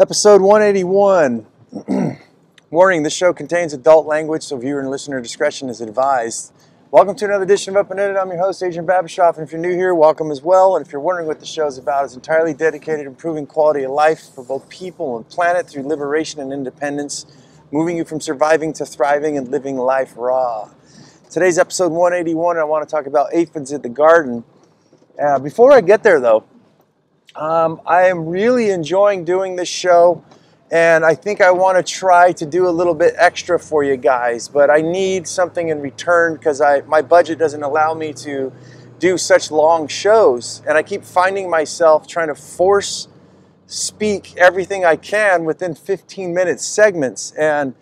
Episode 181. Warning this show contains adult language, so viewer and listener discretion is advised. Welcome to another edition of Up and In It. I'm your host, Adrian Babashoff, and if you're new here, welcome as well. And if you're wondering what the show is about, it's entirely dedicated to improving quality of life for both people and planet through liberation and independence, moving you from surviving to thriving and living life raw. Today's episode 181, I want to talk about aphids in the garden. Uh, before I get there, though, um, I am really enjoying doing this show, and I think I want to try to do a little bit extra for you guys. But I need something in return because my budget doesn't allow me to do such long shows, and I keep finding myself trying to force speak everything I can within 15 minute segments, and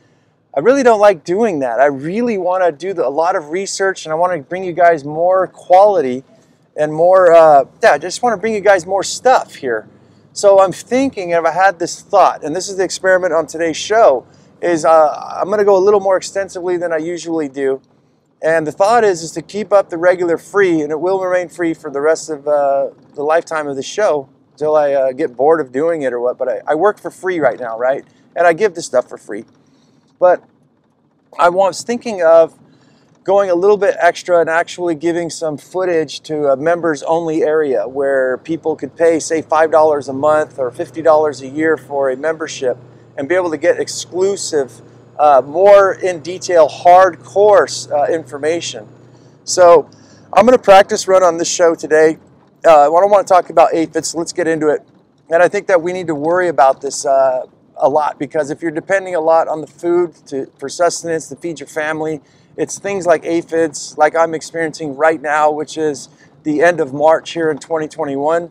I really don't like doing that. I really want to do the, a lot of research, and I want to bring you guys more quality and more, uh, yeah, I just want to bring you guys more stuff here. So I'm thinking, if I had this thought, and this is the experiment on today's show, is uh, I'm going to go a little more extensively than I usually do. And the thought is, is to keep up the regular free, and it will remain free for the rest of uh, the lifetime of the show until I uh, get bored of doing it or what. But I, I work for free right now, right? And I give this stuff for free. But I was thinking of going a little bit extra and actually giving some footage to a members only area where people could pay, say, $5 a month or $50 a year for a membership and be able to get exclusive, uh, more in detail, hardcore uh, information. So I'm going to practice run on this show today. Uh, I don't want to talk about aphids, so let's get into it. And I think that we need to worry about this uh, a lot because if you're depending a lot on the food to, for sustenance to feed your family, it's things like aphids, like I'm experiencing right now, which is the end of March here in 2021.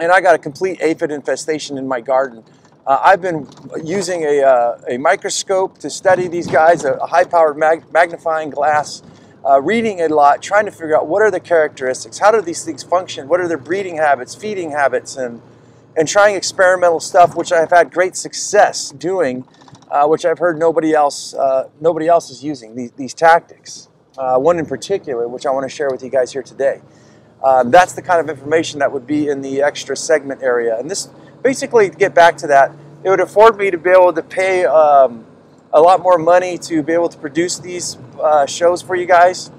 And I got a complete aphid infestation in my garden. Uh, I've been using a, uh, a microscope to study these guys, a, a high-powered mag magnifying glass, uh, reading a lot, trying to figure out what are the characteristics, how do these things function, what are their breeding habits, feeding habits, and, and trying experimental stuff, which I've had great success doing uh, which I've heard nobody else uh, nobody else is using these, these tactics. Uh, one in particular, which I want to share with you guys here today. Um, that's the kind of information that would be in the extra segment area. And this, basically, to get back to that, it would afford me to be able to pay um, a lot more money to be able to produce these uh, shows for you guys.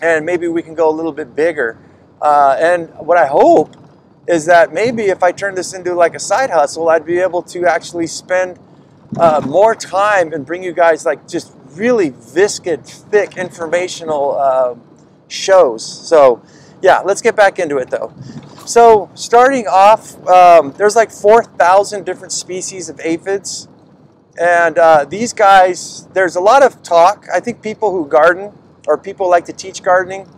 And maybe we can go a little bit bigger. And what I hope is that maybe if I turn this into like a side hustle, I'd be able to actually spend uh, more time and bring you guys like just really viscid, thick, informational uh, shows. So, yeah, let's get back into it though. So, starting off, um, there's like 4,000 different species of aphids. And uh, these guys, there's a lot of talk. I think people who garden or people like to teach gardening,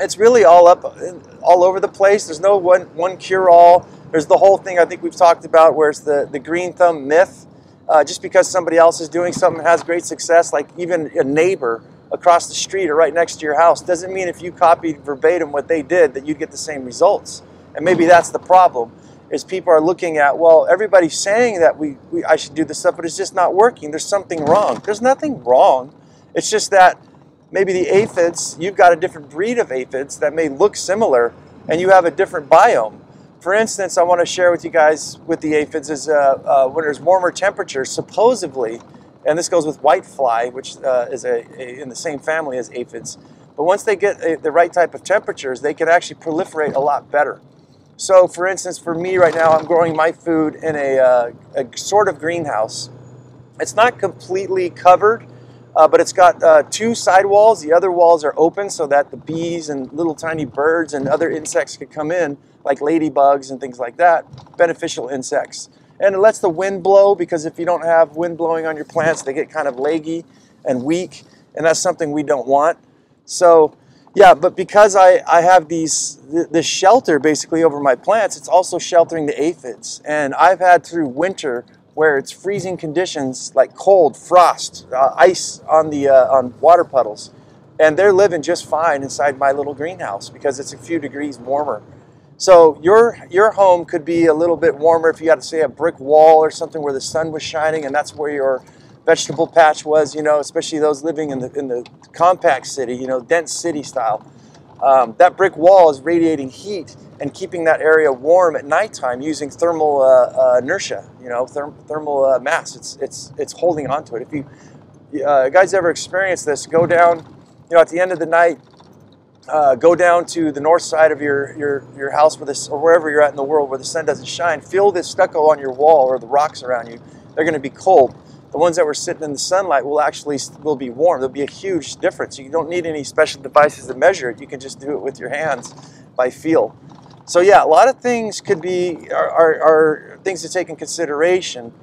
it's really all up, all over the place. There's no one, one cure all. There's the whole thing I think we've talked about where it's the, the green thumb myth uh, just because somebody else is doing something has great success, like even a neighbor across the street or right next to your house, doesn't mean if you copied verbatim what they did that you'd get the same results. And maybe that's the problem, is people are looking at, well, everybody's saying that we, we I should do this stuff, but it's just not working. There's something wrong. There's nothing wrong. It's just that maybe the aphids, you've got a different breed of aphids that may look similar, and you have a different biome. For instance, I want to share with you guys with the aphids is uh, uh, when there's warmer temperatures, supposedly, and this goes with whitefly, which uh, is a, a, in the same family as aphids. But once they get a, the right type of temperatures, they can actually proliferate a lot better. So, for instance, for me right now, I'm growing my food in a, uh, a sort of greenhouse. It's not completely covered, uh, but it's got uh, two side walls. The other walls are open so that the bees and little tiny birds and other insects could come in like ladybugs and things like that, beneficial insects. And it lets the wind blow because if you don't have wind blowing on your plants, they get kind of leggy and weak, and that's something we don't want. So, yeah, but because I, I have these this shelter basically over my plants, it's also sheltering the aphids. And I've had through winter where it's freezing conditions like cold, frost, uh, ice on the uh, on water puddles, and they're living just fine inside my little greenhouse because it's a few degrees warmer. So your your home could be a little bit warmer if you had to say a brick wall or something where the sun was shining and that's where your vegetable patch was, you know, especially those living in the in the compact city, you know, dense city style. Um, that brick wall is radiating heat and keeping that area warm at nighttime using thermal uh, uh, inertia, you know, therm thermal uh, mass. It's, it's, it's holding onto it. If you uh, guys ever experienced this, go down, you know, at the end of the night, uh, go down to the north side of your, your, your house where this, or wherever you're at in the world where the sun doesn't shine. Feel this stucco on your wall or the rocks around you. They're going to be cold. The ones that were sitting in the sunlight will actually will be warm. There'll be a huge difference. You don't need any special devices to measure it. You can just do it with your hands by feel. So yeah, a lot of things could be are, are, are things to take in consideration.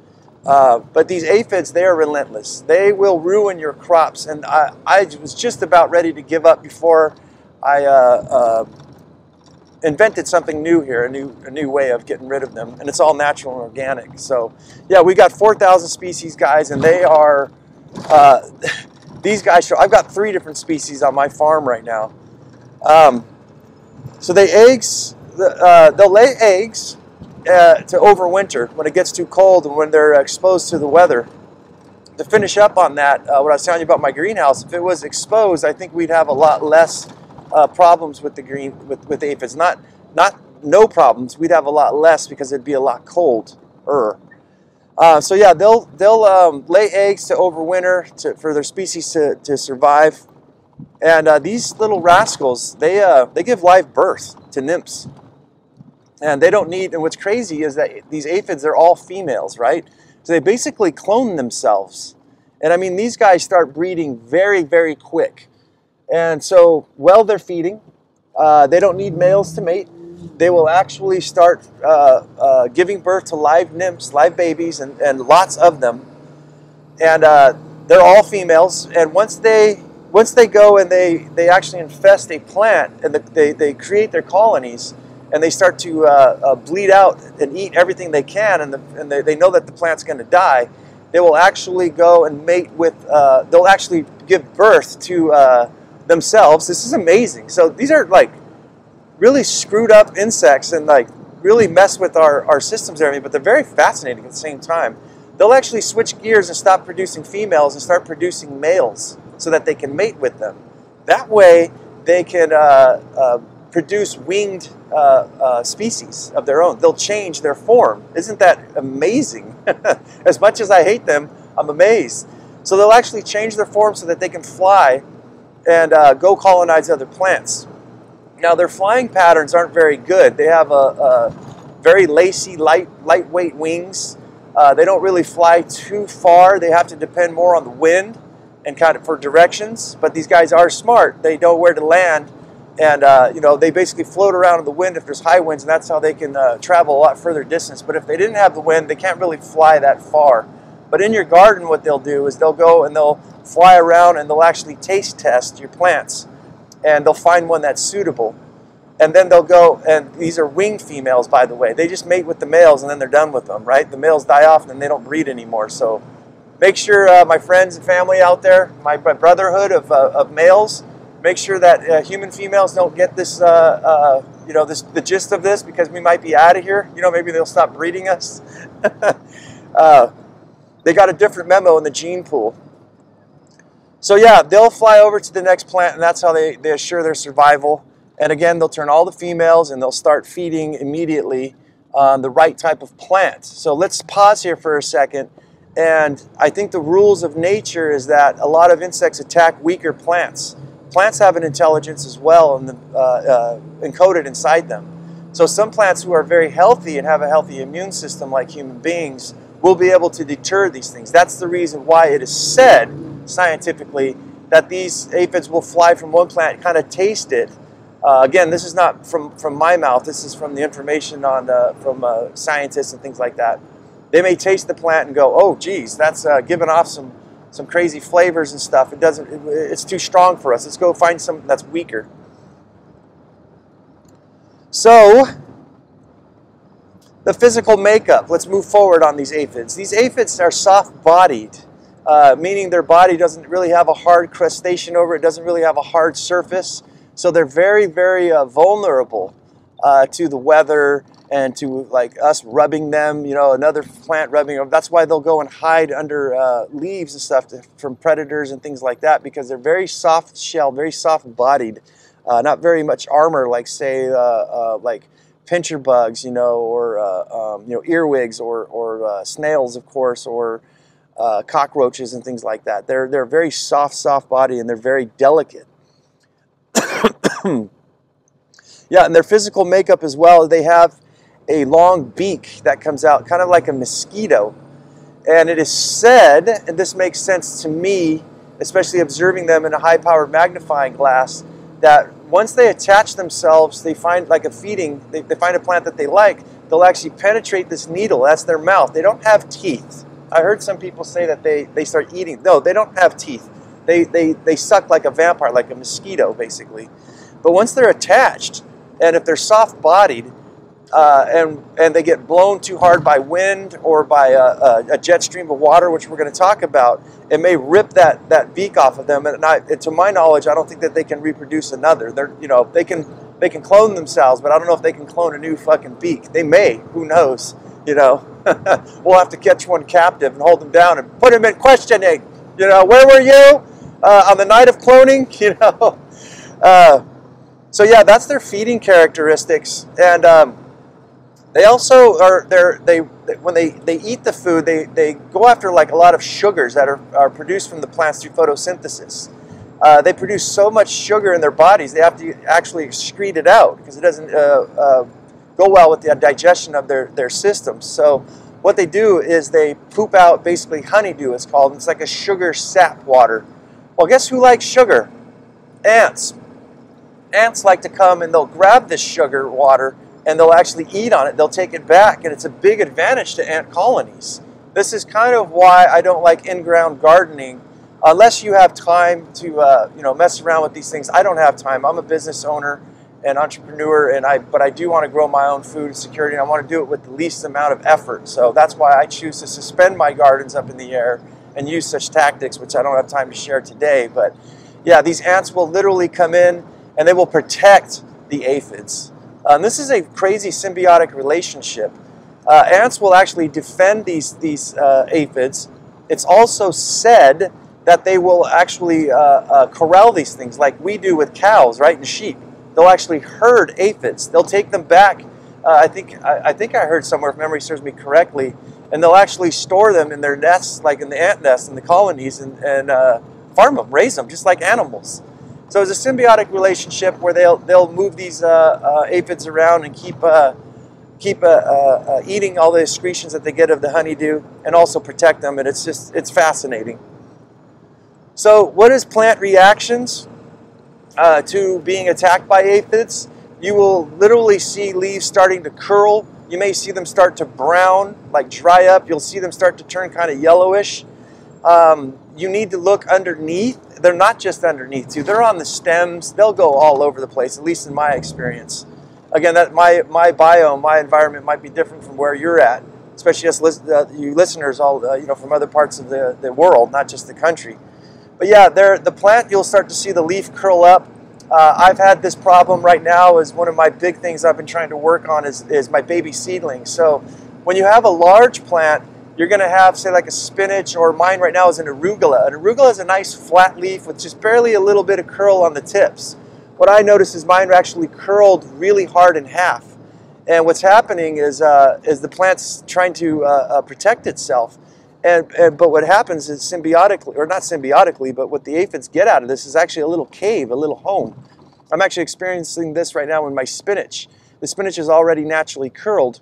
Uh, but these aphids, they are relentless. They will ruin your crops. And I, I was just about ready to give up before I uh, uh, invented something new here, a new, a new way of getting rid of them. And it's all natural and organic. So yeah, we got 4,000 species, guys, and they are, uh, these guys show, I've got three different species on my farm right now. Um, so they eggs, uh, they'll lay eggs uh, to overwinter when it gets too cold and when they're exposed to the weather. To finish up on that, uh, what I was telling you about my greenhouse, if it was exposed, I think we'd have a lot less uh, problems with the green with, with aphids. Not not no problems. We'd have a lot less because it'd be a lot colder. Uh, so yeah, they'll they'll um, lay eggs to overwinter to, for their species to, to survive. And uh, these little rascals, they uh, they give live birth to nymphs and they don't need and what's crazy is that these aphids they're all females right so they basically clone themselves and i mean these guys start breeding very very quick and so while they're feeding uh, they don't need males to mate. They will actually start uh, uh, giving birth to live nymphs live babies and, and lots of them. And uh, they're all females. And once they once they go and they they actually infest a plant and the, they, they create their colonies and they start to uh, uh, bleed out and eat everything they can, and, the, and they, they know that the plant's going to die, they will actually go and mate with, they'll actually give birth to themselves. This is amazing. So these are like really screwed up insects and like really mess with our, our systems and everything, but they're very fascinating at the same time. They'll actually switch gears and stop producing females and start producing males so that they can mate with them. That way, they can uh, uh, produce winged uh, uh, species of their own. They'll change their form. Isn't that amazing? as much as I hate them, I'm amazed. So they'll actually change their form so that they can fly and uh, go colonize other plants. Now their flying patterns aren't very good. They have a, a very lacy, light, lightweight wings. Uh, they don't really fly too far. They have to depend more on the wind and kind of for directions. But these guys are smart. They know where to land and uh, you know they basically float around in the wind if there's high winds and that's how they can uh, travel a lot further distance but if they didn't have the wind they can't really fly that far but in your garden what they'll do is they'll go and they'll fly around and they'll actually taste test your plants and they'll find one that's suitable and then they'll go and these are winged females by the way they just mate with the males and then they're done with them right the males die off and then they don't breed anymore so make sure uh, my friends and family out there my, my brotherhood of, uh, of males make sure that uh, human females don't get this, uh, uh, you know, this the gist of this because we might be out of here. You know, maybe they'll stop breeding us. Uh, they got a different memo in the gene pool. So yeah, they'll fly over to the next plant, and that's how they, they assure their survival. And again, they'll turn all the females, and they'll start feeding immediately on the right type of plant. So let's pause here for a second. And I think the rules of nature is that a lot of insects attack weaker plants plants have an intelligence as well and uh, uh, encoded inside them. So some plants who are very healthy and have a healthy immune system like human beings will be able to deter these things. That's the reason why it is said scientifically that these aphids will fly from one plant, kind of taste it. Uh, again, this is not from, from my mouth. This is from the information on uh, from uh, scientists and things like that. They may taste the plant and go, "Oh, geez, that's uh, giving off some some crazy flavors and stuff. It doesn't. It, it's too strong for us. Let's go find something that's weaker. So, the physical makeup. Let's move forward on these aphids. These aphids are soft-bodied, uh, meaning their body doesn't really have a hard crustacean over it. Doesn't really have a hard surface. So they're very, very uh, vulnerable uh, to the weather and to like us rubbing them, you know, another plant rubbing them. That's why they'll go and hide under uh, leaves and stuff to, from predators and things like that because they're very soft shell, very soft bodied, uh, not very much armor like say like pincher bugs, you know, or um, you know earwigs, or or snails, of course, or uh, cockroaches and things like that. They're they're very soft, soft body, and they're very delicate. yeah, and their physical makeup as well. They have a long beak that comes out, kind of like a mosquito. And it is said, and this makes sense to me, especially observing them in a high-powered magnifying glass, that once they attach themselves, they find like a feeding, they, they find a plant that they like, they'll actually penetrate this needle. That's their mouth. They don't have teeth. I heard some people say that they, they start eating. No, they don't have teeth. They, they, they suck like a vampire, like a mosquito, basically. But once they're attached, and if they're soft bodied, uh, and and they get blown too hard by wind or by a, a, a jet stream of water, which we're going to talk about, it may rip that that beak off of them. And, I, and to my knowledge, I don't think that they can reproduce another. They're you know they can they can clone themselves, but I don't know if they can clone a new fucking beak. They may. Who knows? You know, we'll have to catch one captive and hold them down and put him in questioning. You know, where were you uh, on the night of cloning? You know. Uh, so yeah, that's their feeding characteristics, and um, they also are they when they, they eat the food they, they go after like a lot of sugars that are, are produced from the plants through photosynthesis. Uh, they produce so much sugar in their bodies they have to actually excrete it out because it doesn't uh, uh, go well with the digestion of their, their systems. So what they do is they poop out basically honeydew it's called. It's like a sugar sap water. Well guess who likes sugar? Ants. Ants like to come and they'll grab this sugar water and they'll actually eat on it. They'll take it back, and it's a big advantage to ant colonies. This is kind of why I don't like in-ground gardening, unless you have time to uh, you know mess around with these things. I don't have time. I'm a business owner and entrepreneur, and I but I do want to grow my own food security, and I want to do it with the least amount of effort. So that's why I choose to suspend my gardens up in the air and use such tactics, which I don't have time to share today. But yeah, these ants will literally come in and they will protect the aphids. Um, this is a crazy symbiotic relationship. Uh, ants will actually defend these, these uh, aphids. It's also said that they will actually uh, uh, corral these things like we do with cows, right, and sheep. They'll actually herd aphids. They'll take them back. Uh, I think I, I, think I heard somewhere, if memory serves me correctly, and they'll actually store them in their nests, like in the ant nests in the colonies, and, and uh, farm them, raise them, just like animals. So it's a symbiotic relationship where they'll they'll move these uh, uh, aphids around and keep uh, keep uh, uh, eating all the excretions that they get of the honeydew and also protect them. And it's just it's fascinating. So what is plant reactions to being attacked by aphids? You will literally see leaves starting to curl. You may see them start to brown, like dry up. You'll see them start to turn kind of yellowish. Um, you need to look underneath they're not just underneath you; they're on the stems. They'll go all over the place, at least in my experience. Again, that my my biome, my environment might be different from where you're at, especially as uh, you listeners, all uh, you know from other parts of the, the world, not just the country. But yeah, there the plant you'll start to see the leaf curl up. Uh, I've had this problem right now. Is one of my big things I've been trying to work on is is my baby seedlings. So when you have a large plant you're going to have, say, like a spinach, or mine right now is an arugula. An arugula is a nice flat leaf with just barely a little bit of curl on the tips. What I noticed is mine are actually curled really hard in half. And what's happening is, uh, is the plant's trying to uh, uh, protect itself. And, and, but what happens is symbiotically, or not symbiotically, but what the aphids get out of this is actually a little cave, a little home. I'm actually experiencing this right now in my spinach. The spinach is already naturally curled,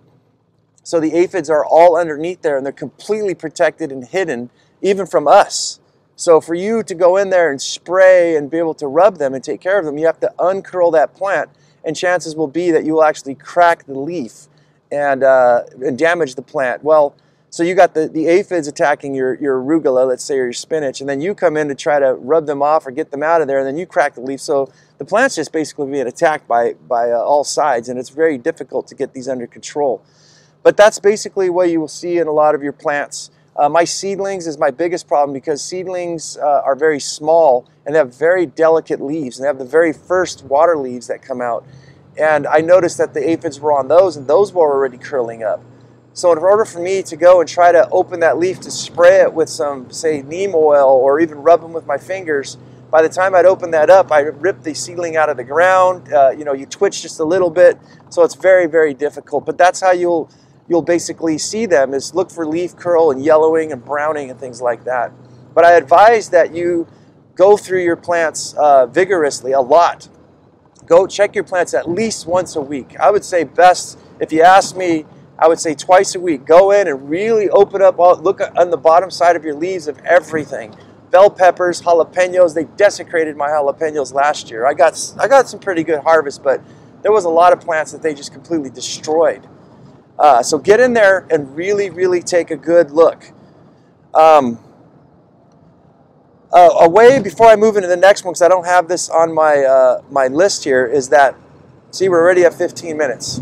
so the aphids are all underneath there and they're completely protected and hidden even from us. So for you to go in there and spray and be able to rub them and take care of them, you have to uncurl that plant and chances will be that you will actually crack the leaf and, uh, and damage the plant. Well, so you got the, the aphids attacking your, your arugula, let's say, or your spinach, and then you come in to try to rub them off or get them out of there, and then you crack the leaf. So the plant's just basically being attacked by, by uh, all sides, and it's very difficult to get these under control. But that's basically what you will see in a lot of your plants. Uh, my seedlings is my biggest problem because seedlings uh, are very small and they have very delicate leaves and they have the very first water leaves that come out. And I noticed that the aphids were on those and those were already curling up. So in order for me to go and try to open that leaf to spray it with some, say, neem oil or even rub them with my fingers, By the time I'd open that up, I ripped the seedling out of the ground. Uh, you know, you twitch just a little bit, so it's very, very difficult. But that's how you'll you'll basically see them is look for leaf curl and yellowing and browning and things like that. But I advise that you go through your plants uh, vigorously a lot. Go check your plants at least once a week. I would say best, if you ask me, I would say twice a week. Go in and really open up, all, look on the bottom side of your leaves of everything. Bell peppers, jalapenos, they desecrated my jalapenos last year. I got, I got some pretty good harvest, but there was a lot of plants that they just completely destroyed. Uh, so get in there and really, really take a good look. Um, uh, a way before I move into the next one, because I don't have this on my uh, my list here, is that see we're already at 15 minutes.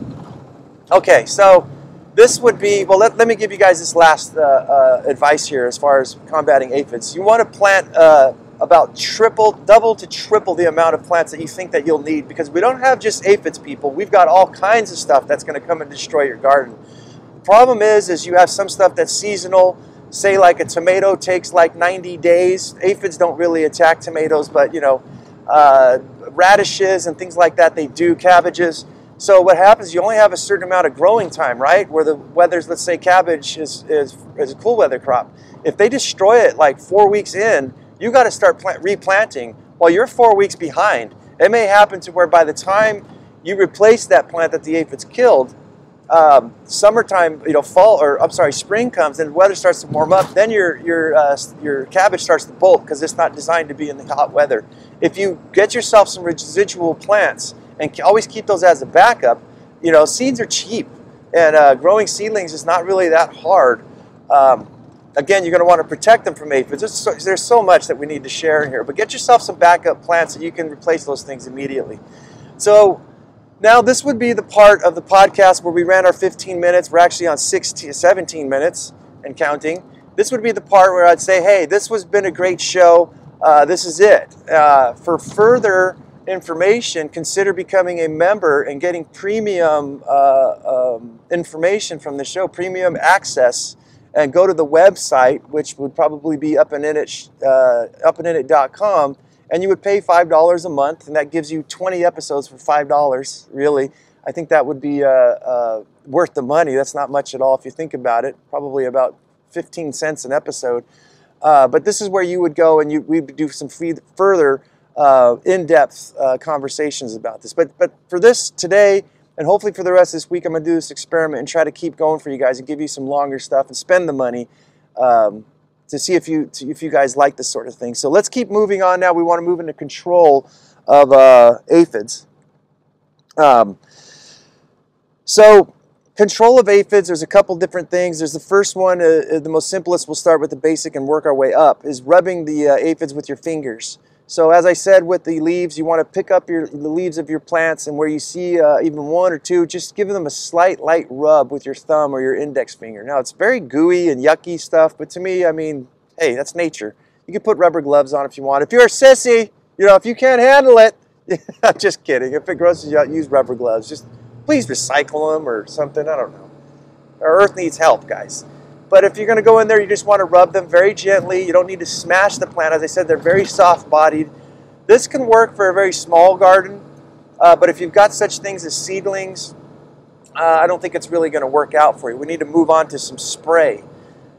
Okay, so this would be well. Let, let me give you guys this last uh, uh advice here as far as combating aphids. You want to plant uh, about triple, double to triple the amount of plants that you think that you'll need because we don't have just aphids, people. We've got all kinds of stuff that's going to come and destroy your garden. Problem is, is you have some stuff that's seasonal say like a tomato takes like 90 days. Aphids don't really attack tomatoes, but you know, uh, radishes and things like that, they do, cabbages. So what happens, you only have a certain amount of growing time, right? Where the weather's, let's say cabbage is, is, is a cool weather crop. If they destroy it like four weeks in, you got to start plant, replanting while you're four weeks behind. It may happen to where by the time you replace that plant that the aphids killed, um, summertime, you know, fall or I'm sorry, spring comes and the weather starts to warm up, then your your uh, your cabbage starts to bolt because it's not designed to be in the hot weather. If you get yourself some residual plants and always keep those as a backup, you know, seeds are cheap and uh, growing seedlings is not really that hard. Um, again, you're going to want to protect them from aphids. There's so, there's so much that we need to share here, but get yourself some backup plants so you can replace those things immediately. So now, this would be the part of the podcast where we ran our 15 minutes. We're actually on 16, 17 minutes and counting. This would be the part where I'd say, hey, this has been a great show. Uh, this is it. Uh, for further information, consider becoming a member and getting premium uh, um, information from the show, premium access. And go to the website, which would probably be upandinit, uh, upandinit.com and you would pay $5 a month, and that gives you 20 episodes for $5, really. I think that would be uh, uh, worth the money. That's not much at all if you think about it, probably about 15 cents an episode. Uh, but this is where you would go and you, we would do some further uh, in-depth uh, conversations about this. But, but for this today, and hopefully for the rest of this week, I'm going to do this experiment and try to keep going for you guys and give you some longer stuff and spend the money. Um, to see if you if you guys like this sort of thing. So let's keep moving on now. We want to move into control of uh, aphids. Um, so control of aphids, there's a couple different things. There's the first one, uh, uh, the most simplest, we'll start with the basic and work our way up, is rubbing the uh, aphids with your fingers. So as I said with the leaves, you want to pick up your, the leaves of your plants and where you see uh, even one or two, just give them a slight light rub with your thumb or your index finger. Now it's very gooey and yucky stuff, but to me, I mean, hey, that's nature. You can put rubber gloves on if you want. If you're a sissy, you know, if you can't handle it, I'm just kidding. If it grosses you out, use rubber gloves. Just please recycle them or something. I don't know. Our earth needs help, guys. But if you're going to go in there, you just want to rub them very gently. You don't need to smash the plant. As I said, they're very soft-bodied. This can work for a very small garden, uh, but if you've got such things as seedlings, uh, I don't think it's really going to work out for you. We need to move on to some spray.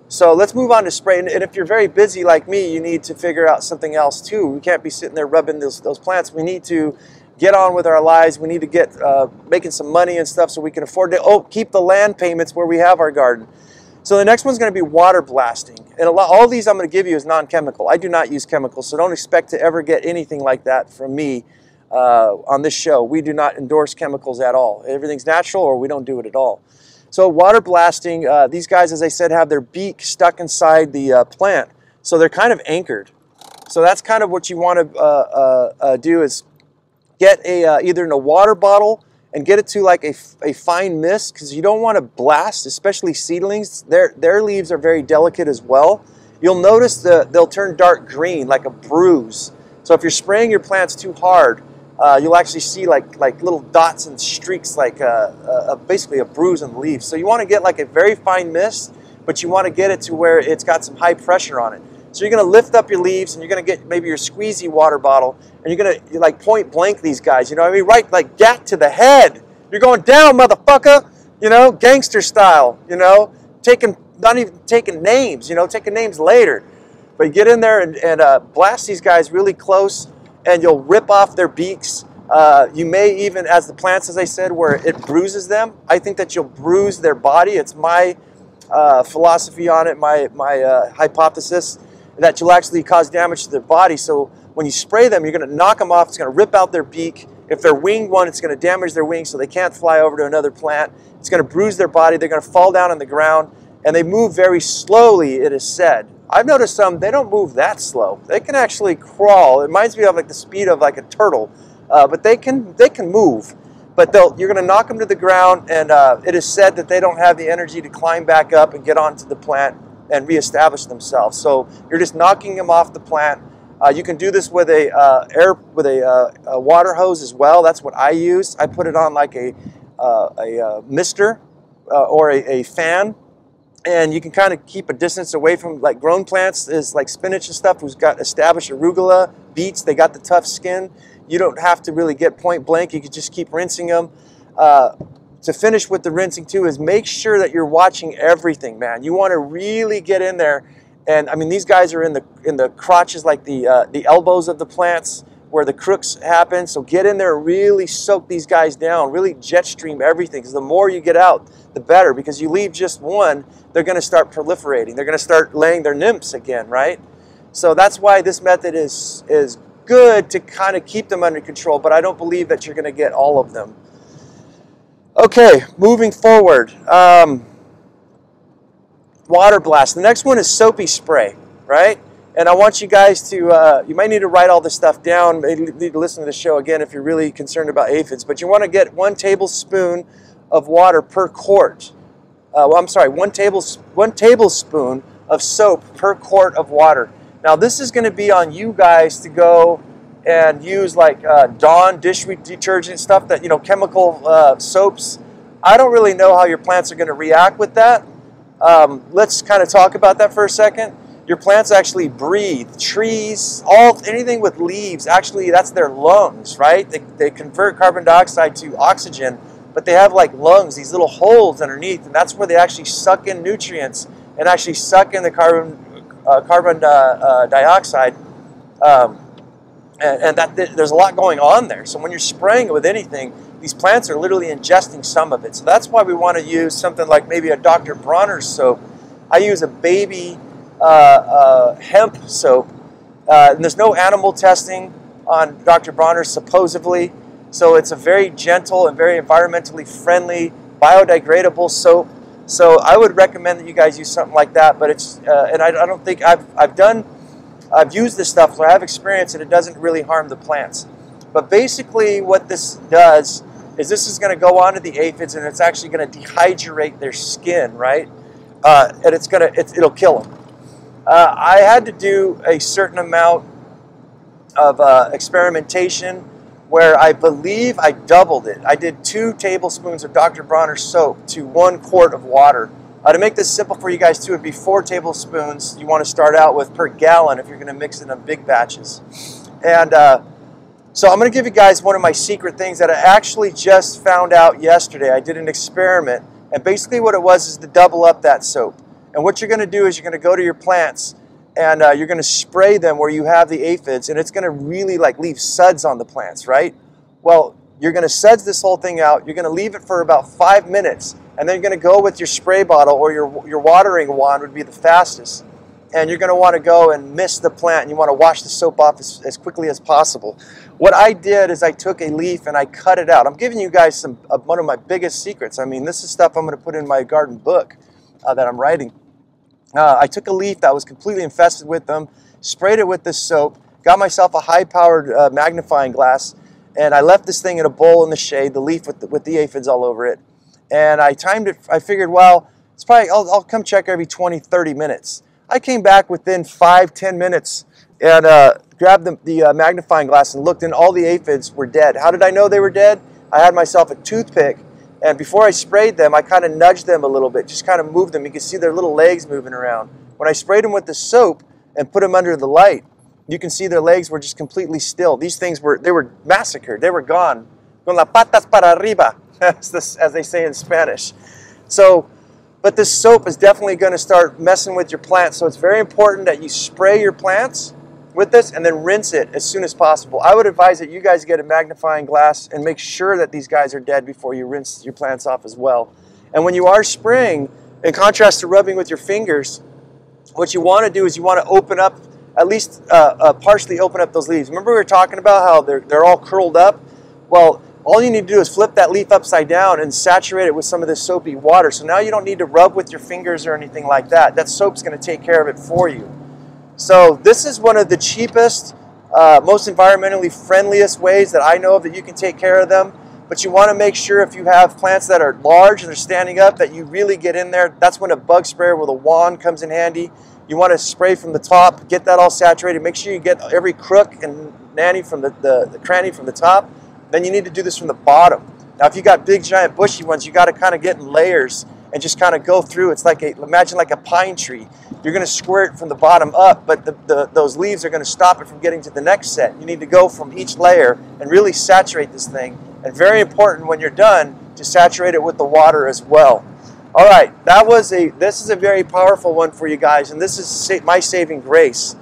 So let's move on to spray. And if you're very busy like me, you need to figure out something else too. We can't be sitting there rubbing those, those plants. We need to get on with our lives. We need to get uh, making some money and stuff so we can afford to oh, keep the land payments where we have our garden. So the next one's going to be water blasting. And lot, all these I'm going to give you is non-chemical. I do not use chemicals, so don't expect to ever get anything like that from me uh, on this show. We do not endorse chemicals at all. Everything's natural or we don't do it at all. So water blasting, uh, these guys, as I said, have their beak stuck inside the uh, plant. So they're kind of anchored. So that's kind of what you want to uh, uh, uh, do is get a either in a water bottle and get it to like a, a fine mist because you don't want to blast, especially seedlings. Their, their leaves are very delicate as well. You'll notice that they'll turn dark green like a bruise. So if you're spraying your plants too hard, uh, you'll actually see like, like little dots and streaks like a, a, basically a bruise on the leaf. So you want to get like a very fine mist, but you want to get it to where it's got some high pressure on it. So you're going to lift up your leaves and you're going to get maybe your squeezy water bottle and you're going to like point blank these guys. You know what I mean? Right, like gat to the head. You're going down, motherfucker. You know, gangster style. You know, taking not even taking names. You know, taking names later. But you get in there and, and uh, blast these guys really close, and you'll rip off their beaks. Uh, you may even, as the plants, as I said, where it bruises them. I think that you'll bruise their body. It's my uh, philosophy on it, my my uh, hypothesis that you'll actually cause damage to their body. So when you spray them, you're going to knock them off. It's going to rip out their beak. If they're winged one, it's going to damage their wings so they can't fly over to another plant. It's going to bruise their body. They're going to fall down on the ground and they move very slowly, it is said. I've noticed some, they don't move that slow. They can actually crawl. It reminds me of like the speed of like a turtle, uh, but they can, they can move. But they'll, you're going to knock them to the ground, and uh, it is said that they don't have the energy to climb back up and get onto the plant and reestablish themselves. So you're just knocking them off the plant. Uh, you can do this with a uh, air with a, uh, a, water hose as well. That's what I use. I put it on like a uh, a uh, mister uh, or a, a, fan, and you can kind of keep a distance away from like grown plants is like spinach and stuff who's got established arugula beets. They got the tough skin. You don't have to really get point blank. You can just keep rinsing them to finish with the rinsing too is make sure that you're watching everything, man. You want to really get in there, and I mean these guys are in the in the crotches, like the uh, the elbows of the plants where the crooks happen. So get in there really soak these guys down, really jet stream everything. Because the more you get out, the better. Because you leave just one, they're going to start proliferating. They're going to start laying their nymphs again, right? So that's why this method is is good to kind of keep them under control. But I don't believe that you're going to get all of them. Okay, moving forward. Um, water blast. The next one is soapy spray, right? And I want you guys to, uh, you might need to write all this stuff down. Maybe need to listen to the show again if you're really concerned about aphids. But you want to get one tablespoon of water per quart. Uh, well, I'm sorry, one, table, one tablespoon of soap per quart of water. Now, this is going to be on you guys to go and use like uh, Dawn dish detergent stuff that you know chemical uh, soaps. I don't really know how your plants are going to react with that. Um, let's kind of talk about that for a second. Your plants actually breathe. Trees, all anything with leaves, actually that's their lungs, right? They, they convert carbon dioxide to oxygen, but they have like lungs, these little holes underneath, and that's where they actually suck in nutrients and actually suck in the carbon uh, carbon uh, uh, dioxide. Um, and, and that there's a lot going on there. So when you're spraying it with anything, these plants are literally ingesting some of it. So that's why we want to use something like maybe a Dr. Bronner's soap. I use a baby uh, uh, hemp soap. Uh, and there's no animal testing on Dr. Bronner's supposedly. So it's a very gentle and very environmentally friendly, biodegradable soap. So I would recommend that you guys use something like that. But it's, uh, and I, I don't think I've, I've done I've used this stuff, so I have experience, and it doesn't really harm the plants. But basically, what this does is this is going to go onto the aphids, and it's actually going to dehydrate their skin, right? Uh, and it's going to it, it'll kill them. Uh, I had to do a certain amount of uh, experimentation where I believe I doubled it. I did two tablespoons of Dr. Bronner soap to one quart of water uh, to make this simple for you guys too, it'd be four tablespoons you want to start out with per gallon if you're going to mix it in big batches. And uh, so I'm going to give you guys one of my secret things that I actually just found out yesterday. I did an experiment, and basically what it was is to double up that soap. And what you're going to do is you're going to go to your plants and uh, you're going to spray them where you have the aphids, and it's going to really like leave suds on the plants, right? Well, you're going to suds this whole thing out. You're going to leave it for about five minutes and then you're going to go with your spray bottle or your, your watering wand would be the fastest. And you're going to want to go and mist the plant and you want to wash the soap off as, as quickly as possible. What I did is I took a leaf and I cut it out. I'm giving you guys some uh, one of my biggest secrets. I mean, this is stuff I'm going to put in my garden book uh, that I'm writing. Uh, I took a leaf that was completely infested with them, sprayed it with this soap, got myself a high-powered uh, magnifying glass, and I left this thing in a bowl in the shade, the leaf with the, with the aphids all over it and I timed it. I figured, well, it's probably, I'll, I'll come check every 20, 30 minutes. I came back within five, 10 minutes and uh, grabbed the, the uh, magnifying glass and looked, and all the aphids were dead. How did I know they were dead? I had myself a toothpick, and before I sprayed them, I kind of nudged them a little bit, just kind of moved them. You can see their little legs moving around. When I sprayed them with the soap, and put them under the light, you can see their legs were just completely still. These things were they were massacred. They were gone. Con las patas para arriba, as, this, as they say in Spanish. So, but this soap is definitely going to start messing with your plants. So it's very important that you spray your plants with this and then rinse it as soon as possible. I would advise that you guys get a magnifying glass and make sure that these guys are dead before you rinse your plants off as well. And when you are spraying, in contrast to rubbing with your fingers, what you want to do is you want to open up, at least uh, uh, partially open up those leaves. Remember we were talking about how they're, they're all curled up? Well, all you need to do is flip that leaf upside down and saturate it with some of this soapy water. So now you don't need to rub with your fingers or anything like that. That soap's going to take care of it for you. So this is one of the cheapest, uh, most environmentally friendliest ways that I know of that you can take care of them. But you want to make sure if you have plants that are large and they're standing up that you really get in there. That's when a bug sprayer with a wand comes in handy. You want to spray from the top, get that all saturated. Make sure you get every crook and nanny from the, the, the cranny from the top. Then you need to do this from the bottom. Now, if you got big, giant, bushy ones, you got to kind of get in layers and just kind of go through. It's like a, imagine like a pine tree. You're going to squirt from the bottom up, but the, the, those leaves are going to stop it from getting to the next set. You need to go from each layer and really saturate this thing. And very important when you're done to saturate it with the water as well. All right, that was a. This is a very powerful one for you guys, and this is my saving grace.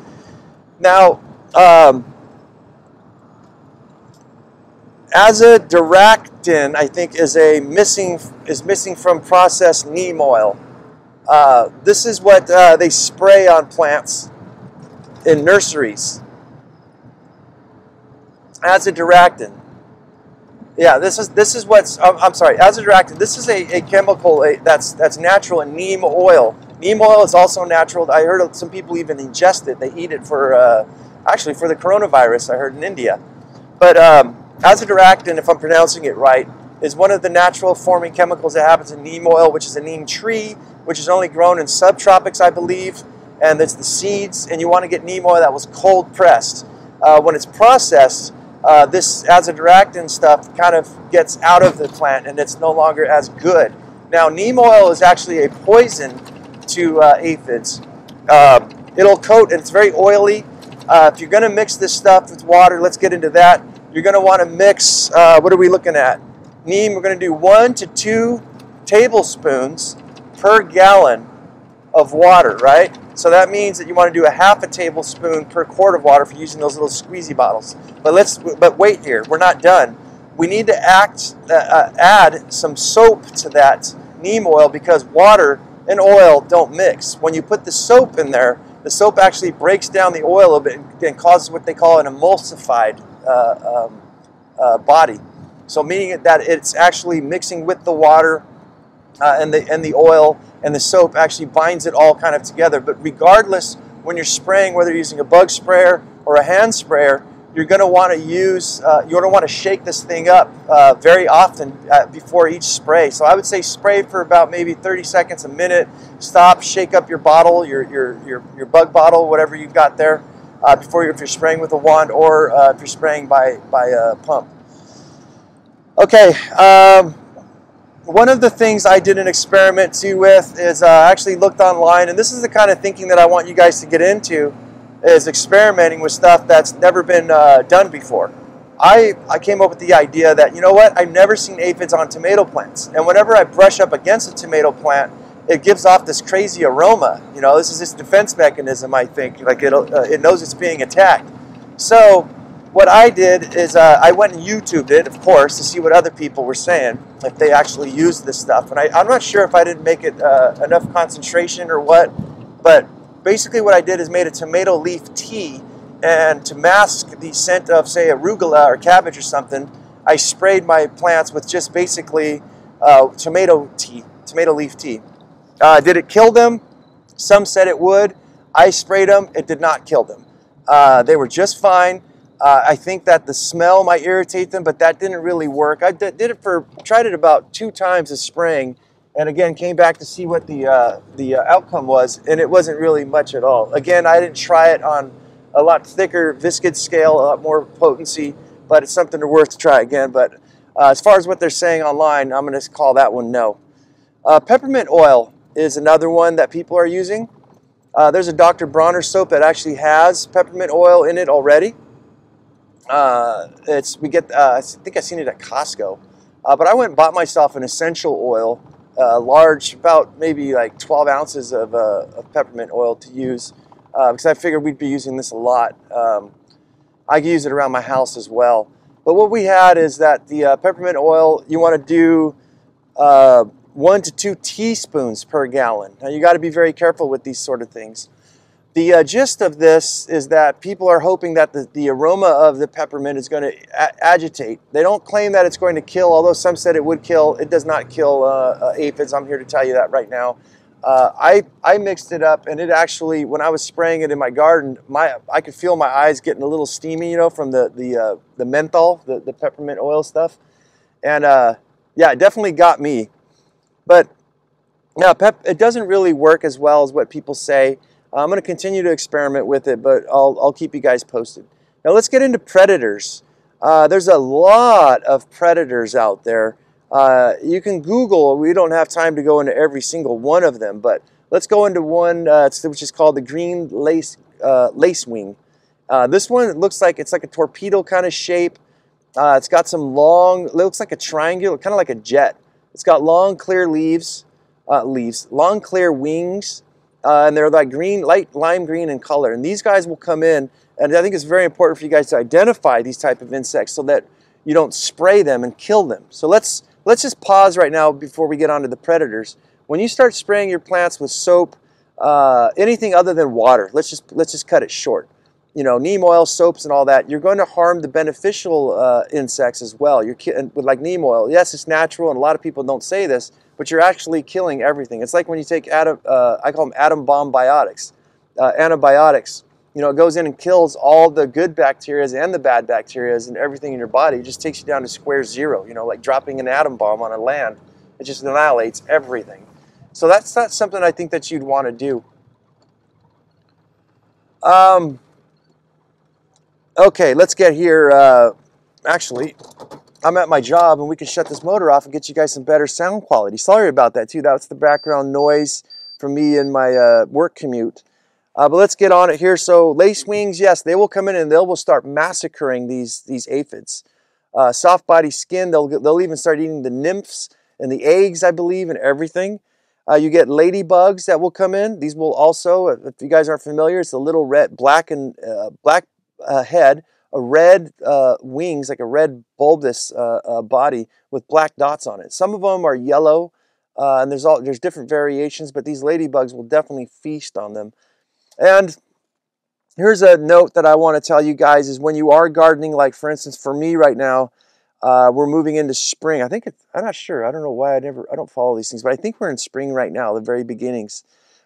Now, um, azadirachtin, I think, is a missing is missing from processed neem oil. Uh, this is what uh, they spray on plants in nurseries. Azadirachtin. Yeah, this is this is what's. I'm, I'm sorry, azadirachtin. This is a, a chemical a, that's that's natural in neem oil. Neem oil is also natural. I heard some people even ingest it. They eat it for uh, actually for the coronavirus. I heard in India, but. Um, Azadirachtin, if I'm pronouncing it right, is one of the natural forming chemicals that happens in neem oil, which is a neem tree, which is only grown in subtropics, I believe, and it's the seeds, and you want to get neem oil that was cold pressed. Uh, when it's processed, uh, this azadirachtin stuff kind of gets out of the plant and it's no longer as good. Now, neem oil is actually a poison to uh, aphids. Uh, it'll coat, and it's very oily. Uh, if you're going to mix this stuff with water, let's get into that. You're going to want to mix, uh, what are we looking at? Neem, we're going to do one to two tablespoons per gallon of water, right? So that means that you want to do a half a tablespoon per quart of water for using those little squeezy bottles. But let's, but wait here, we're not done. We need to act, uh, uh add some soap to that neem oil because water and oil don't mix. When you put the soap in there, the soap actually breaks down the oil a bit and causes what they call an emulsified uh, um, uh, body. So meaning that it's actually mixing with the water uh, and the and the oil and the soap actually binds it all kind of together. But regardless, when you're spraying, whether you're using a bug sprayer or a hand sprayer, you're going to want to use, uh, you're going to want to shake this thing up uh, very often uh, before each spray. So I would say spray for about maybe 30 seconds, a minute. Stop, shake up your bottle, your your your, your bug bottle, whatever you've got there, uh, before you, if you're spraying with a wand or uh, if you're spraying by, by a pump. Okay, um, one of the things I did an experiment too with is uh, I actually looked online, and this is the kind of thinking that I want you guys to get into, is experimenting with stuff that's never been uh, done before. I, I came up with the idea that, you know what, I've never seen aphids on tomato plants. And whenever I brush up against a tomato plant, it gives off this crazy aroma. You know, this is its defense mechanism. I think like it uh, it knows it's being attacked. So what I did is uh, I went and YouTubed it, of course, to see what other people were saying if they actually used this stuff. And I, am not sure if I didn't make it uh, enough concentration or what, but basically what I did is made a tomato leaf tea, and to mask the scent of say arugula or cabbage or something, I sprayed my plants with just basically uh, tomato tea, tomato leaf tea. Uh, did it kill them? Some said it would. I sprayed them. It did not kill them. Uh, they were just fine. Uh, I think that the smell might irritate them, but that didn't really work. I did, it for tried it about two times this spring, and again came back to see what the uh, the uh, outcome was, and it wasn't really much at all. Again, I didn't try it on a lot thicker viscid scale, a lot more potency, but it's something worth to try again. But uh, as far as what they're saying online, I'm going to call that one no. Uh, peppermint oil is another one that people are using. Uh, there's a Dr. Bronner soap that actually has peppermint oil in it already. Uh, it's we get. Uh, I think I seen it at Costco, uh, but I went and bought myself an essential oil, uh, large, about maybe like 12 ounces of, uh, of peppermint oil to use, because I figured we'd be using this a lot. Um, I can use it around my house as well. But what we had is that the peppermint oil you want to do one to two teaspoons per gallon. Now you got to be very careful with these sort of things. The uh, gist of this is that people are hoping that the, the aroma of the peppermint is going to agitate. They don't claim that it's going to kill, although some said it would kill. It does not kill uh, uh, aphids. I'm here to tell you that right now. Uh, I, I mixed it up, and it actually, when I was spraying it in my garden, my I could feel my eyes getting a little steamy, you know, from the the uh, the menthol, the, the peppermint oil stuff, and uh, yeah, it definitely got me. But now, pep, it doesn't really work as well as what people say. I'm going to continue to experiment with it, but I'll, I'll keep you guys posted. Now, let's get into predators. Uh, there's a lot of predators out there. Uh, you can Google, we don't have time to go into every single one of them, but let's go into one uh, which is called the green lace, uh, lacewing. Uh, this one looks like it's like a torpedo kind of shape. Uh, it's got some long, it looks like a triangle, kind of like a jet. It's got long, clear leaves, uh, leaves, long, clear wings, uh, and they're like green, light lime green in color. And these guys will come in, and I think it's very important for you guys to identify these type of insects so that you don't spray them and kill them. So let's let's just pause right now before we get on to the predators. When you start spraying your plants with soap, uh, anything other than water, let's just let's just cut it short you know, neem oil, soaps, and all that, you're going to harm the beneficial uh, insects as well. You're with like neem oil. Yes, it's natural, and a lot of people don't say this, but you're actually killing everything. It's like when you take atom, uh, I call them atom bomb biotics, uh, antibiotics. You know, it goes in and kills all the good bacteria and the bad bacteria and everything in your body. It just takes you down to square zero. You know, like dropping an atom bomb on a land. It just annihilates everything. So that's not something I think that you'd want to do. Um, Okay, let's get here. Uh, actually, I'm at my job and we can shut this motor off and get you guys some better sound quality. Sorry about that too. That's the background noise from me and my uh, work commute. Uh, but let's get on it here. So lace wings, yes, they will come in and they will start massacring these, these aphids. Uh, soft body skin, they'll, they'll even start eating the nymphs and the eggs, I believe, and everything. Uh, you get ladybugs that will come in. These will also, if you guys aren't familiar, it's the little red, black and uh, black uh, head, a red uh, wings, like a red bulbous uh, uh, body with black dots on it. Some of them are yellow, uh, and there's all there's different variations, but these ladybugs will definitely feast on them. And here's a note that I want to tell you guys: is when you are gardening, like for instance, for me right now, uh, we're moving into spring. I think it's, I'm not sure. I don't know why I never I don't follow these things, but I think we're in spring right now, the very beginnings.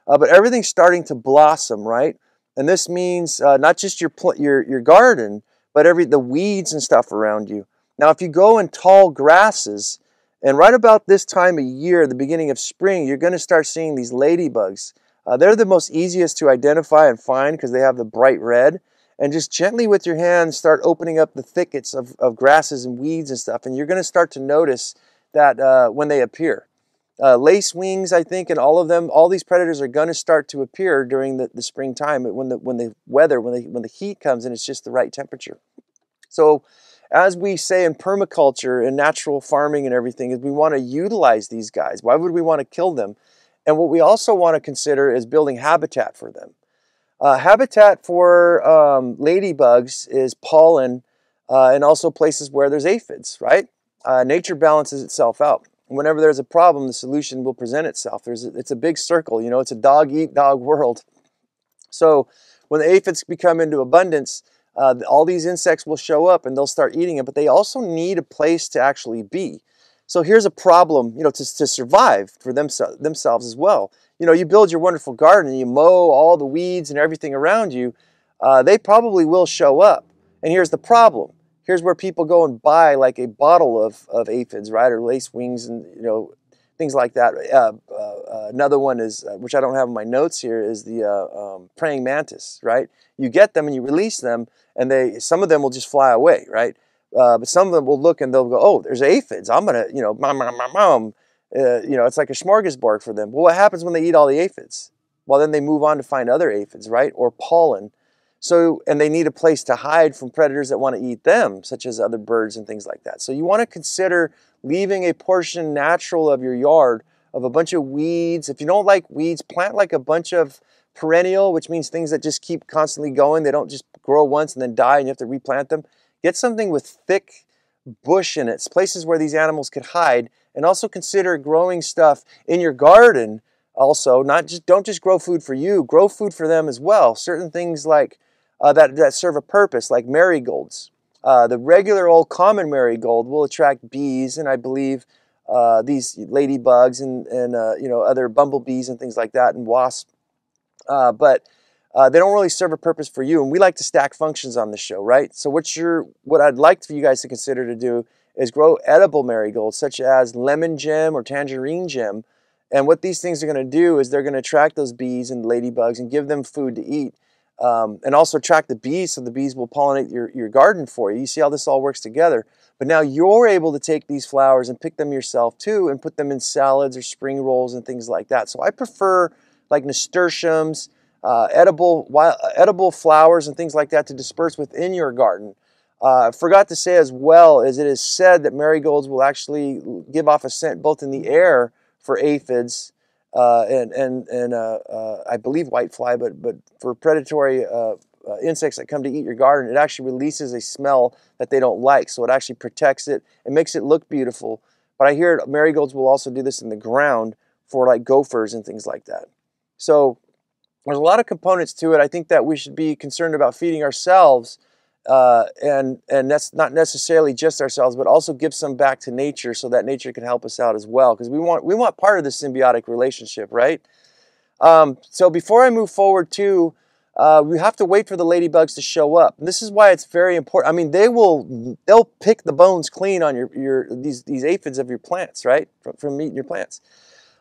but everything's starting to blossom, right? And this means uh, not just your, your, your garden, but every the weeds and stuff around you. Now, if you go in tall grasses, and right about this time of year, the beginning of spring, you're going to start seeing these ladybugs. Uh, they're the most easiest to identify and find because they have the bright red. And just gently with your hands start opening up the thickets of, of grasses and weeds and stuff. And you're going to start to notice that uh, when they appear. Uh, lace wings, I think, and all of them, all these predators are going to start to appear during the, the springtime when the when the weather, when the when the heat comes and it's just the right temperature. So, as we say in permaculture and natural farming and everything, is we want to utilize these guys. Why would we want to kill them? And what we also want to consider is building habitat for them. Uh, habitat for um, ladybugs is pollen uh, and also places where there's aphids, right? Uh, nature balances itself out whenever there's a problem, the solution will present itself. There's a, it's a big circle, you know, it's a dog eat dog world. So when the aphids become into abundance, uh, all these insects will show up and they'll start eating it, but they also need a place to actually be. So here's a problem, you know, to, to survive for them, themselves as well. You know, you build your wonderful garden and you mow all the weeds and everything around you, uh, they probably will show up. And here's the problem here's where people go and buy like a bottle of, of aphids, right, or lace wings and, you know, things like that. Uh, uh, another one is, uh, which I don't have in my notes here, is the uh, um, praying mantis, right? You get them and you release them, and they some of them will just fly away, right? Uh, but some of them will look and they'll go, oh, there's aphids. I'm gonna, you know, mom, mom, mom. Uh, you know, it's like a smorgasbord for them. Well, what happens when they eat all the aphids? well, then they move on to find other aphids, right? Or pollen. So, and they need a place to hide from predators that want to eat them, such as other birds and things like that. So, you want to consider leaving a portion natural of your yard of a bunch of weeds. If you don't like weeds, plant like a bunch of perennial, which means things that just keep constantly going. They don't just grow once and then die and you have to replant them. Get something with thick bush in it, it's places where these animals could hide, and also consider growing stuff in your garden also not just don't just grow food for you grow food for them as well certain things like uh, that, that serve a purpose, like marigolds. Uh, the regular old common marigold will attract bees, and I believe uh, these ladybugs and, and uh, you know other bumblebees and things like that, and wasps. Uh, but uh, they don't really serve a purpose for you, and we like to stack functions on the show, right? So what's your what I'd like for you guys to consider to do is grow edible marigolds, such as lemon gem or tangerine gem. And what these things are going to do is they're going to attract those bees and ladybugs and give them food to eat um, and also attract the bees so the bees will pollinate your, your garden for you. You see how this all works together. But now you're able to take these flowers and pick them yourself too and put them in salads or spring rolls and things like that. So I prefer like nasturtiums, uh, edible, wild, edible flowers and things like that to disperse within your garden. Uh, forgot to say as well, as it is said that marigolds will actually give off a scent both in the air for aphids uh, and and and uh, uh, I believe whitefly, but but for predatory insects that come to eat your garden, it actually releases a smell that they don't like. So it actually protects it and makes it look beautiful. But I hear marigolds will also do this in the ground for like gophers and things like that. So there's a lot of components to it. I think that we should be concerned about feeding ourselves uh, and and that's not necessarily just ourselves, but also give some back to nature so that nature can help us out as well. Because we want we want part of the symbiotic relationship, right? Um, so before I move forward too, uh, we have to wait for the ladybugs to show up. And this is why it's very important. I mean, they will they'll pick the bones clean on your your these these aphids of your plants, right? From, from eating your plants.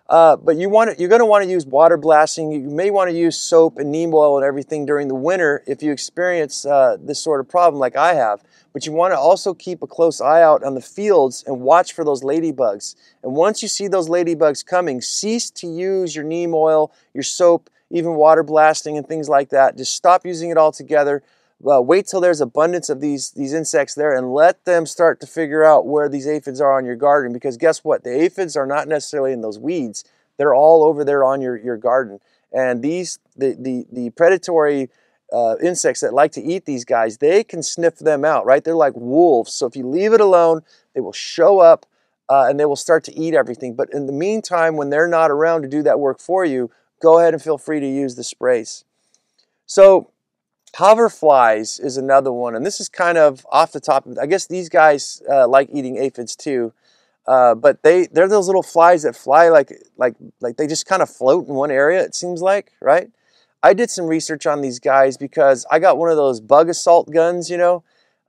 Uh, but you want to, you're going to want to use water blasting. You may want to use soap and neem oil and everything during the winter if you experience uh, this sort of problem like I have. But you want to also keep a close eye out on the fields and watch for those ladybugs. And once you see those ladybugs coming, cease to use your neem oil, your soap, even water blasting and things like that. Just stop using it altogether well, wait till there's abundance of these, these insects there and let them start to figure out where these aphids are on your garden because guess what? The aphids are not necessarily in those weeds. They're all over there on your, your garden. And these, the, the, the predatory uh, insects that like to eat these guys, they can sniff them out, right? They're like wolves. So if you leave it alone, they will show up uh, and they will start to eat everything. But in the meantime, when they're not around to do that work for you, go ahead and feel free to use the sprays. So Hoverflies is another one, and this is kind of off the top. I guess these guys uh, like eating aphids too, uh, but they they're those little flies that fly like like like they just kind of float in one area. It seems like, right? I did some research on these guys because I got one of those Bug-A-Salt guns. You know,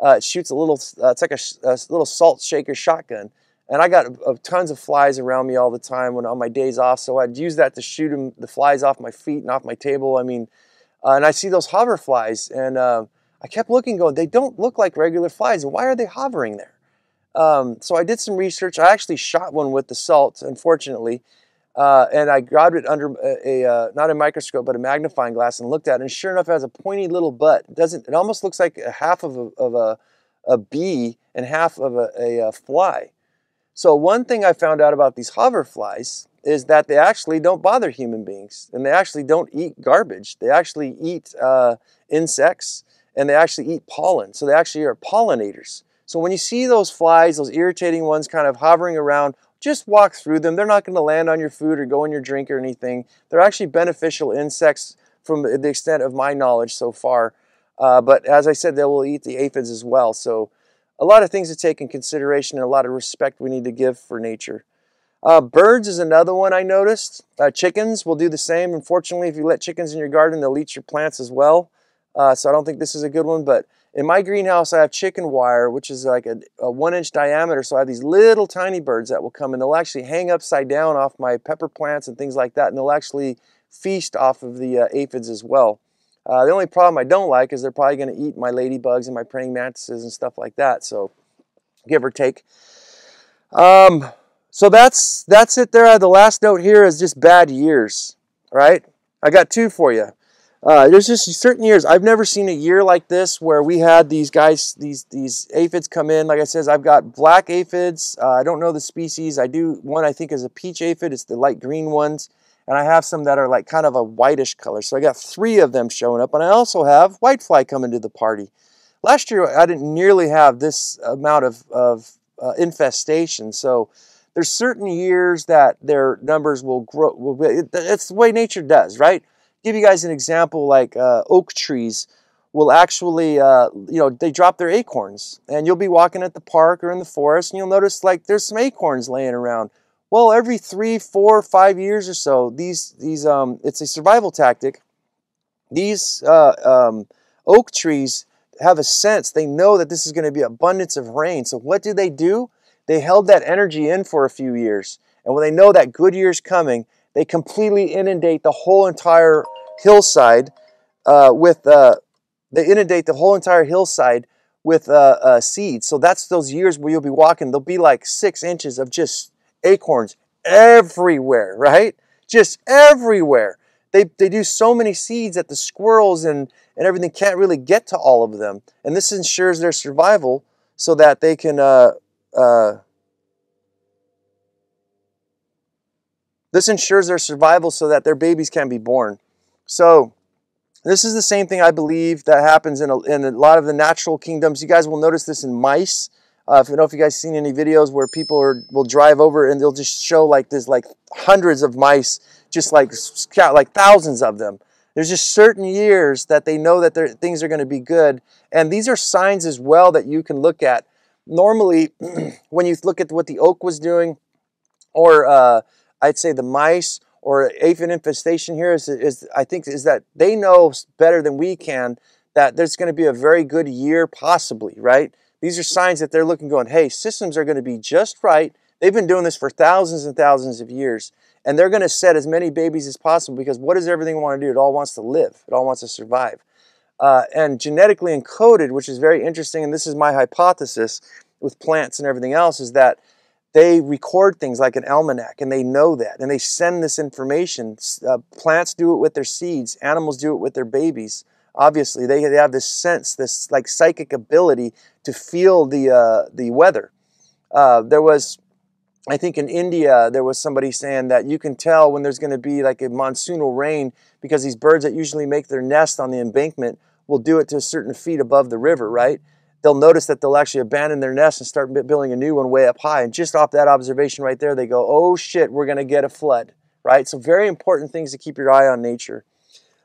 uh, it shoots a little. Uh, it's like a, a, little salt shaker shotgun, and I got tons of flies around me all the time when on my days off. So I'd use that to shoot them, the flies off my feet and off my table. I mean uh, and I see those hover flies, and uh, I kept looking, going, they don't look like regular flies. Why are they hovering there? Um, so I did some research. I actually shot one with the salt, unfortunately, uh, and I grabbed it under a, a uh, not a microscope but a magnifying glass and looked at it. And sure enough, it has a pointy little butt. It doesn't. It almost looks like a half of a, of a, a bee and half of a, a, a fly. So one thing I found out about these hover flies is that they actually don't bother human beings and they actually don't eat garbage. They actually eat uh, insects and they actually eat pollen. So they actually are pollinators. So when you see those flies, those irritating ones kind of hovering around, just walk through them. They're not going to land on your food or go in your drink or anything. They're actually beneficial insects from the extent of my knowledge so far. Uh, but as I said, they will eat the aphids as well. So a lot of things to take in consideration and a lot of respect we need to give for nature. Uh, birds is another one I noticed. Uh, chickens will do the same. Unfortunately, if you let chickens in your garden, they'll eat your plants as well. Uh, so I don't think this is a good one. But in my greenhouse, I have chicken wire, which is like a, a, one inch diameter. So I have these little tiny birds that will come and they'll actually hang upside down off my pepper plants and things like that. And they'll actually feast off of the uh, aphids as well. Uh, the only problem I don't like is they're probably going to eat my ladybugs and my praying mantises and stuff like that. So give or take. Um, so that's that's it there. The last note here is just bad years, right? I got two for you. Uh, there's just certain years I've never seen a year like this where we had these guys, these these aphids come in. Like I says, I've got black aphids. Uh, I don't know the species. I do one I think is a peach aphid. It's the light green ones, and I have some that are like kind of a whitish color. So I got three of them showing up, and I also have whitefly coming to the party. Last year I didn't nearly have this amount of of uh, infestation. So there's certain years that their numbers will grow. Will be, it's the way nature does, right? Give you guys an example, like uh, oak trees will actually, uh, you know, they drop their acorns, and you'll be walking at the park or in the forest, and you'll notice like there's some acorns laying around. Well, every three, four, five years or so, these these um, it's a survival tactic. These uh, um, oak trees have a sense. They know that this is going to be abundance of rain. So what do they do? They held that energy in for a few years. And when they know that good year's coming, they completely inundate the whole entire hillside uh, with, uh, they inundate the whole entire hillside with uh, uh, seeds. So that's those years where you'll be walking, there'll be like six inches of just acorns everywhere, right? Just everywhere. They, they do so many seeds that the squirrels and, and everything can't really get to all of them. And this ensures their survival so that they can uh, uh, this ensures their survival so that their babies can be born. So this is the same thing I believe that happens in a, in a lot of the natural kingdoms. You guys will notice this in mice. Uh, if you know if you guys seen any videos where people are, will drive over and they'll just show like this like hundreds of mice, just like like thousands of them. There's just certain years that they know that things are going to be good, and these are signs as well that you can look at normally when you look at what the oak was doing, or uh, I'd say the mice or aphid infestation here is, is I think is that they know better than we can that there's going to be a very good year possibly, right? These are signs that they're looking going, hey, systems are going to be just right. They've been doing this for thousands and thousands of years. And they're going to set as many babies as possible because what does everything want to do? It all wants to live. It all wants to survive uh, and genetically encoded, which is very interesting, and this is my hypothesis with plants and everything else, is that they record things like an almanac and they know that and they send this information. Uh, plants do it with their seeds, animals do it with their babies. Obviously, they, they have this sense, this like psychic ability to feel the, uh, the weather. Uh, there was I think in India, there was somebody saying that you can tell when there's going to be like a monsoonal rain because these birds that usually make their nest on the embankment will do it to a certain feet above the river, right? They'll notice that they'll actually abandon their nest and start building a new one way up high. And just off that observation right there, they go, oh shit, we're going to get a flood, right? So, very important things to keep your eye on nature.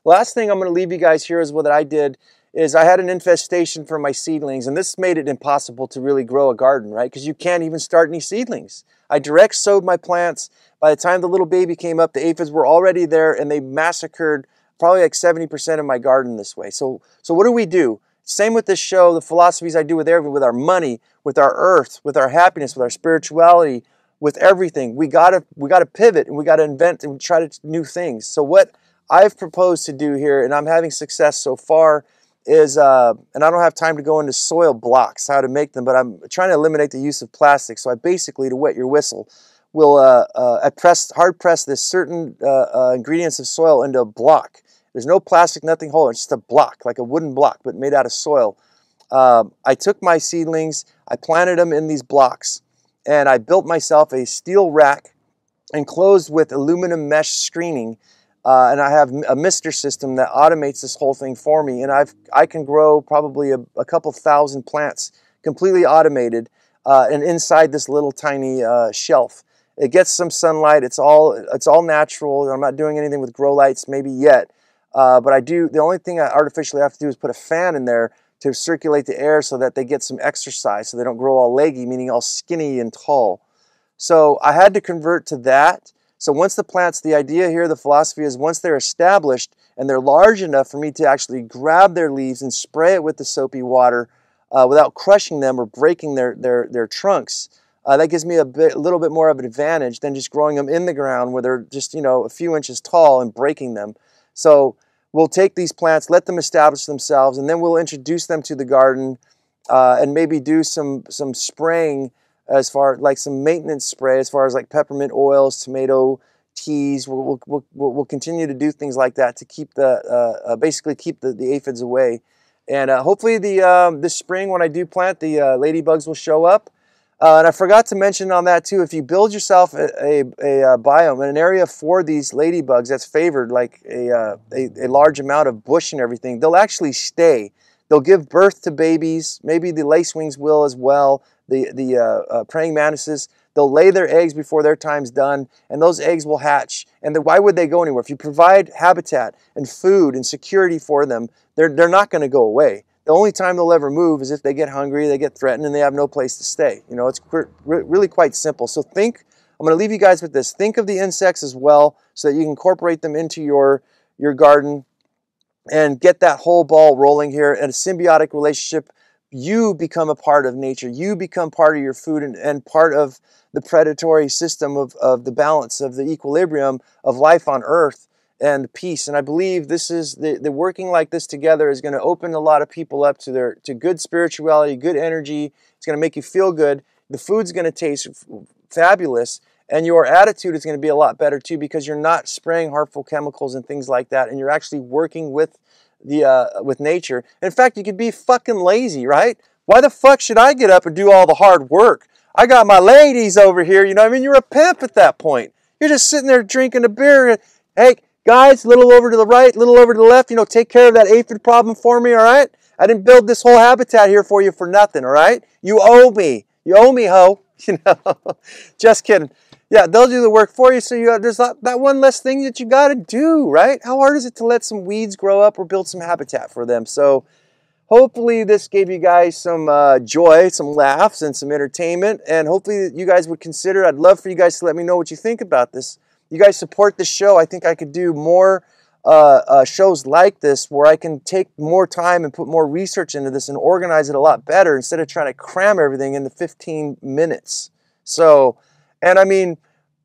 Last thing I'm going to leave you guys here is what I did is I had an infestation for my seedlings, and this made it impossible to really grow a garden, right? Because you can't even start any seedlings. I direct sowed my plants. By the time the little baby came up, the aphids were already there, and they massacred probably like 70% of my garden this way. So, so what do we do? Same with this show, the philosophies I do with everything, with our money, with our earth, with our happiness, with our spirituality, with everything. We gotta we gotta pivot and we gotta invent and try to new things. So what I've proposed to do here, and I'm having success so far, is, uh, and I don't have time to go into soil blocks, how to make them, but I'm trying to eliminate the use of plastic. So I basically, to wet your whistle, will uh, uh, I press, hard press this certain uh, uh, ingredients of soil into a block. There's no plastic, nothing holding, it's just a block, like a wooden block, but made out of soil. Um, I took my seedlings, I planted them in these blocks, and I built myself a steel rack enclosed with aluminum mesh screening uh, and I have a mister system that automates this whole thing for me. And I've I can grow probably a, a couple thousand plants completely automated uh, and inside this little tiny uh, shelf. It gets some sunlight. It's all it's all natural. I'm not doing anything with grow lights maybe yet, uh, but I do. The only thing I artificially have to do is put a fan in there to circulate the air so that they get some exercise, so they don't grow all leggy, meaning all skinny and tall. So I had to convert to that. So once the plants, the idea here, the philosophy is once they're established and they're large enough for me to actually grab their leaves and spray it with the soapy water uh, without crushing them or breaking their, their, their trunks, uh, that gives me a, bit, a little bit more of an advantage than just growing them in the ground where they're just, you know, a few inches tall and breaking them. So we'll take these plants, let them establish themselves, and then we'll introduce them to the garden uh, and maybe do some, some spraying as far like some maintenance spray as far as like peppermint oils, tomato teas. We'll, we'll, we'll, we'll continue to do things like that to keep the, uh, uh, basically keep the, the aphids away. And uh, hopefully the, um, this spring when I do plant, the uh, ladybugs will show up. Uh, and I forgot to mention on that too, if you build yourself a, a, a, a biome, an area for these ladybugs that's favored, like a, uh, a, a large amount of bush and everything, they'll actually stay. They'll give birth to babies. Maybe the lacewings will as well. The, the uh, uh, praying mantises, they'll lay their eggs before their time's done, and those eggs will hatch. And the, why would they go anywhere? If you provide habitat and food and security for them, they're, they're not going to go away. The only time they'll ever move is if they get hungry, they get threatened, and they have no place to stay. You know, it's really quite simple. So think, I'm going to leave you guys with this. Think of the insects as well so that you can incorporate them into your, your garden and get that whole ball rolling here and a symbiotic relationship. You become a part of nature. You become part of your food and, and part of the predatory system of, of the balance of the equilibrium of life on earth and peace. And I believe this is the, the working like this together is going to open a lot of people up to their to good spirituality, good energy. It's going to make you feel good. The food's going to taste fabulous, and your attitude is going to be a lot better too because you're not spraying harmful chemicals and things like that, and you're actually working with the uh, with nature. In fact, you could be fucking lazy, right? Why the fuck should I get up and do all the hard work? I got my ladies over here. You know, I mean, you're a pimp at that point. You're just sitting there drinking a beer. Hey, Guys, a little over to the right, a little over to the left, you know, take care of that aphid problem for me, all right? I didn't build this whole habitat here for you for nothing, all right? You owe me. You owe me, ho. You know, just kidding. Yeah, they'll do the work for you. So you there's that, that one less thing that you got to do, right? How hard is it to let some weeds grow up or build some habitat for them? So hopefully this gave you guys some uh, joy, some laughs, and some entertainment. And hopefully you guys would consider, I'd love for you guys to let me know what you think about this you guys support the show, I think I could do more uh, uh, shows like this where I can take more time and put more research into this and organize it a lot better instead of trying to cram everything into 15 minutes. So, and I mean,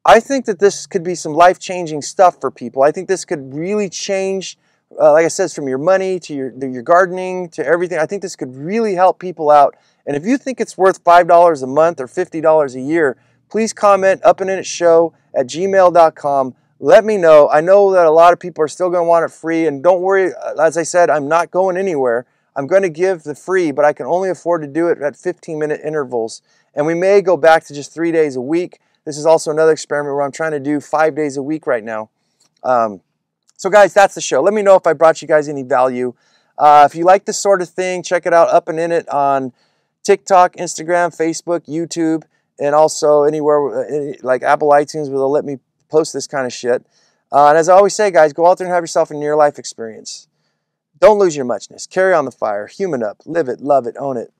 I think that this could be some life changing stuff for people. I think this could really change, uh, like I said, from your money to your, to your gardening to everything. I think this could really help people out. And if you think it's worth $5 a month or $50 a year, please comment up and in it show at gmail.com. Let me know. I know that a lot of people are still going to want it free. And don't worry, as I said, I'm not going anywhere. I'm going to give the free, but I can only afford to do it at 15 minute intervals. And we may go back to just three days a week. This is also another experiment where I'm trying to do five days a week right now. Um, so, guys, that's the show. Let me know if I brought you guys any value. Uh, if you like this sort of thing, check it out up and in it on TikTok, Instagram, Facebook, YouTube and also anywhere uh, like Apple iTunes where they'll let me post this kind of shit. Uh, and as I always say, guys, go out there and have yourself a near life experience. Don't lose your muchness. Carry on the fire. Human up. Live it, love it, own it.